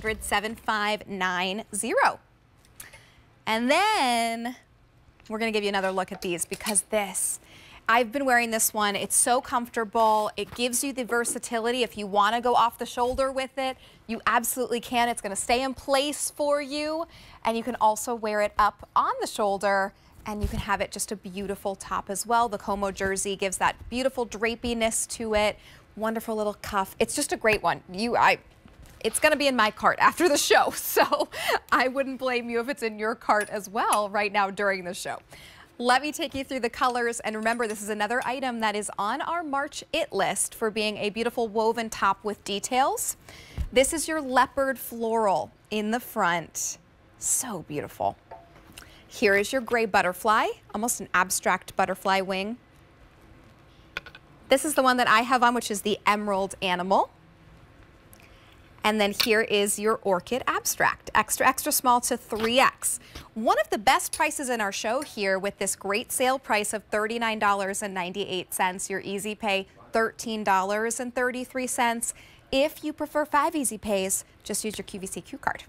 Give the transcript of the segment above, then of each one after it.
800-500-7590. And then we're gonna give you another look at these because this, I've been wearing this one. It's so comfortable. It gives you the versatility. If you want to go off the shoulder with it, you absolutely can. It's going to stay in place for you. And you can also wear it up on the shoulder and you can have it just a beautiful top as well. The Como jersey gives that beautiful drapiness to it. Wonderful little cuff. It's just a great one. You, I, it's going to be in my cart after the show. So I wouldn't blame you if it's in your cart as well right now during the show. Let me take you through the colors. And remember, this is another item that is on our March It list for being a beautiful woven top with details. This is your leopard floral in the front. So beautiful. Here is your gray butterfly, almost an abstract butterfly wing. This is the one that I have on, which is the emerald animal. And then here is your Orchid Abstract, extra, extra small to 3X. One of the best prices in our show here with this great sale price of $39.98. Your easy pay, $13.33. If you prefer five easy pays, just use your QVC card.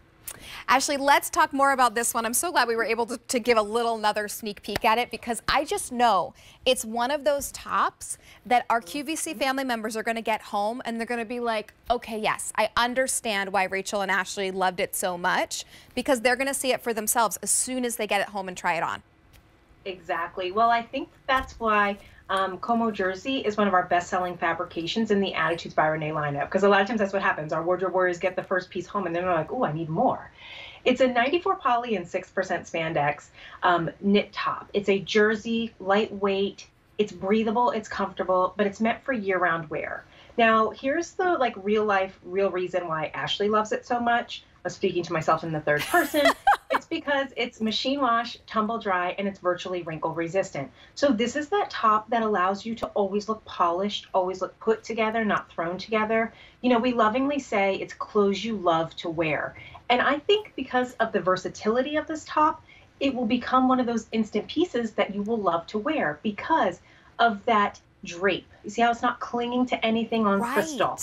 Ashley, let's talk more about this one. I'm so glad we were able to, to, give a little another sneak peek at it because I just know it's one of those tops that our QVC family members are going to get home and they're going to be like, okay, yes, I understand why Rachel and Ashley loved it so much because they're going to see it for themselves as soon as they get it home and try it on. Exactly. Well, I think that's why um, Como jersey is one of our best-selling fabrications in the Attitudes by Renee lineup because a lot of times that's what happens. Our wardrobe warriors get the first piece home and then they're like, "Oh, I need more." It's a 94 poly and 6% spandex um, knit top. It's a jersey, lightweight. It's breathable. It's comfortable, but it's meant for year-round wear. Now, here's the like real life, real reason why Ashley loves it so much. I'm speaking to myself in the third person. it's because it's machine wash, tumble dry, and it's virtually wrinkle resistant. So this is that top that allows you to always look polished, always look put together, not thrown together. You know, we lovingly say it's clothes you love to wear. And I think because of the versatility of this top, it will become one of those instant pieces that you will love to wear because of that drape. You see how it's not clinging to anything on right. crystal.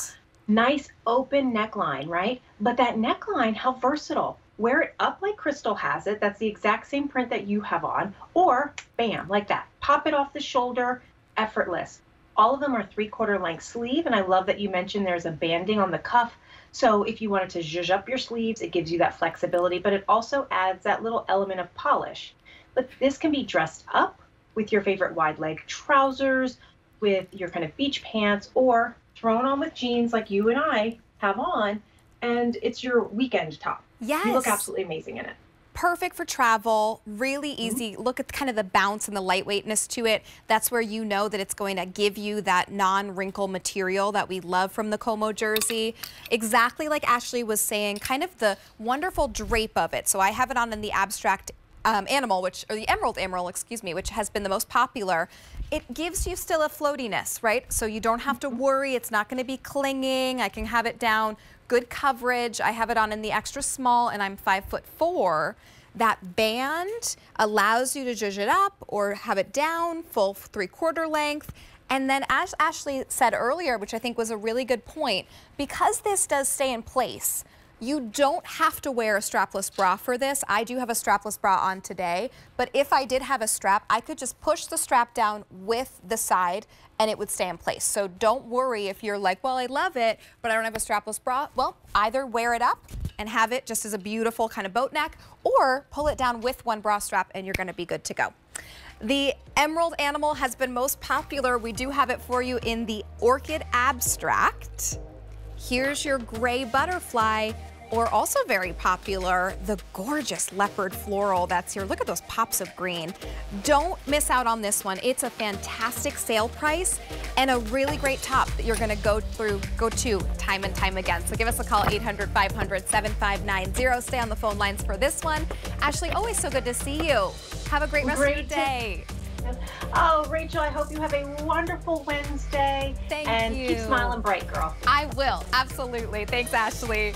Nice open neckline, right? But that neckline, how versatile. Wear it up like Crystal has it. That's the exact same print that you have on. Or bam, like that. Pop it off the shoulder, effortless. All of them are three quarter length sleeve. And I love that you mentioned there's a banding on the cuff. So if you wanted to zhuzh up your sleeves, it gives you that flexibility, but it also adds that little element of polish. But this can be dressed up with your favorite wide leg trousers, with your kind of beach pants or thrown on with jeans like you and I have on, and it's your weekend top. Yes. You look absolutely amazing in it perfect for travel, really mm-hmm. easy. Mm -hmm. Look at kind of the bounce and the lightweightness to it. That's where you know that it's going to give you that non-wrinkle material that we love from the Como jersey. Exactly like Ashley was saying, kind of the wonderful drape of it. So I have it on in the abstract um, animal, which or the emerald emerald, excuse me, which has been the most popular. It gives you still a floatiness, right? So you don't have to mm-hmm. worry. It's not going to be clinging. I can have it down. Good coverage. I have it on in the extra small, and I'm five foot four. That band allows you to judge it up or have it down full three quarter length. And then as Ashley said earlier, which I think was a really good point, because this does stay in place, you don't have to wear a strapless bra for this. I do have a strapless bra on today, but if I did have a strap, I could just push the strap down with the side and it would stay in place. So don't worry if you're like, well, I love it, but I don't have a strapless bra. Well, either wear it up and have it just as a beautiful kind of boat neck or pull it down with one bra strap and you're gonna be good to go. The emerald animal has been most popular. We do have it for you in the orchid abstract. Here's your gray butterfly or also very popular, the gorgeous leopard floral that's here. Look at those pops of green. Don't miss out on this one. It's a fantastic sale price and a really great top that you're gonna go through, go to time and time again. So give us a call, 800-500-7590. Stay on the phone lines for this one. Ashley, always so good to see you. Have a great rest great of your day. Oh, Rachel, I hope you have a wonderful Wednesday. Thank and you. And keep smiling bright, girl. I will, absolutely. Thanks, Ashley.